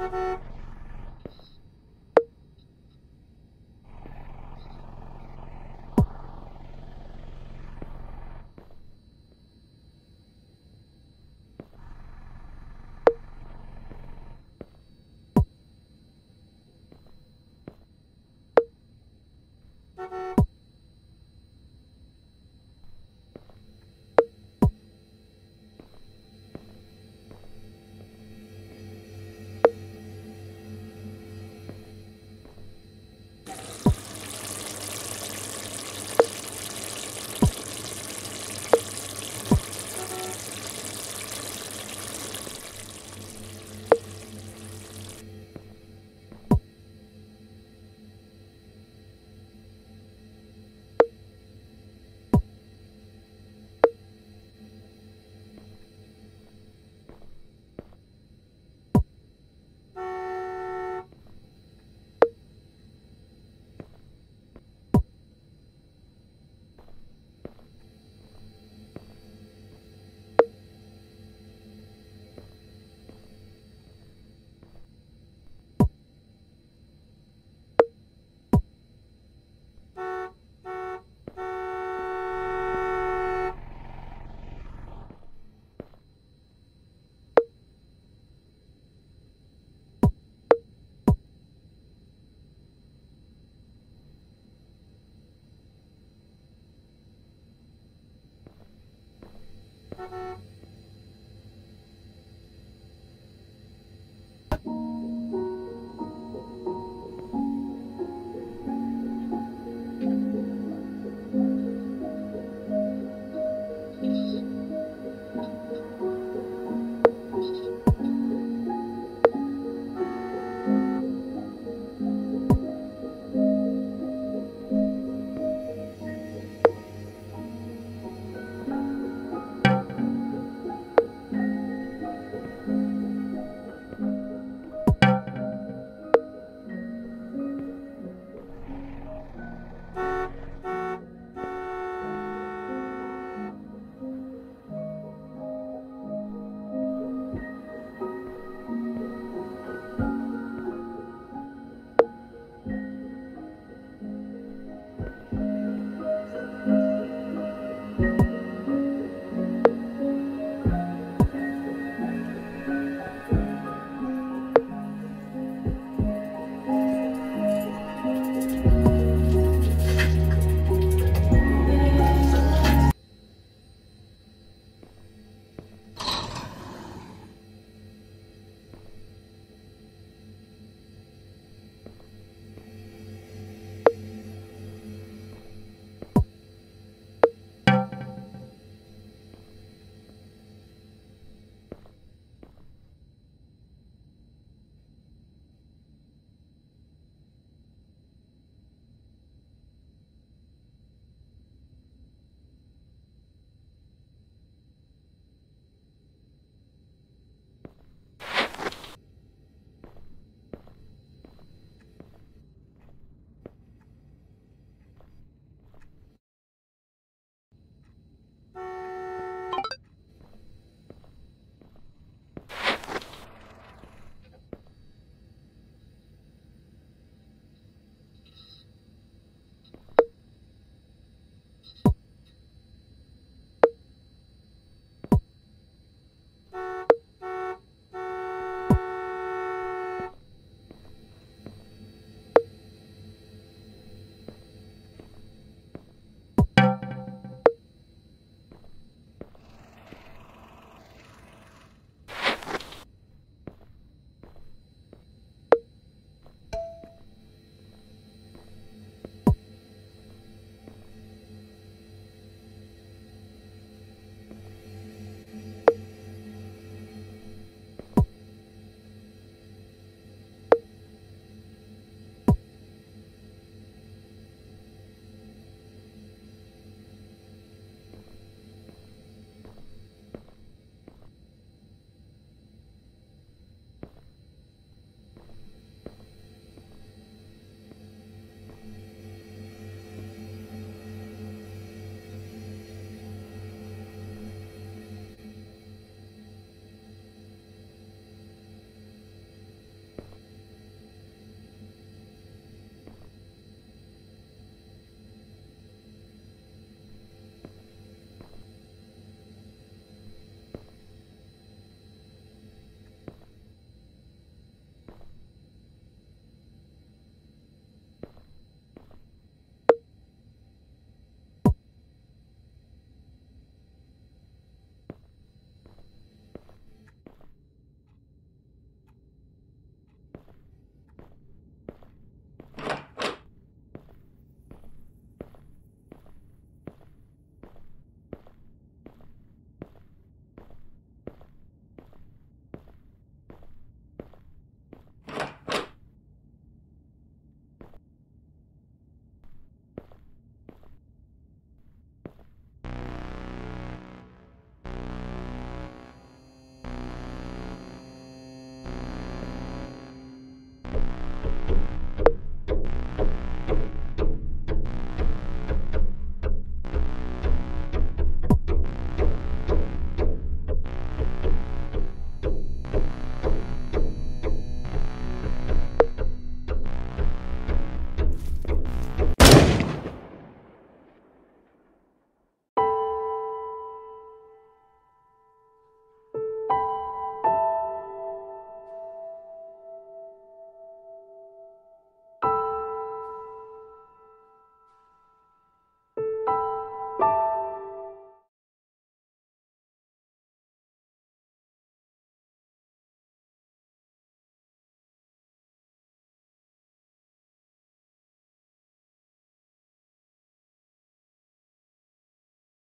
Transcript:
Mm-hmm.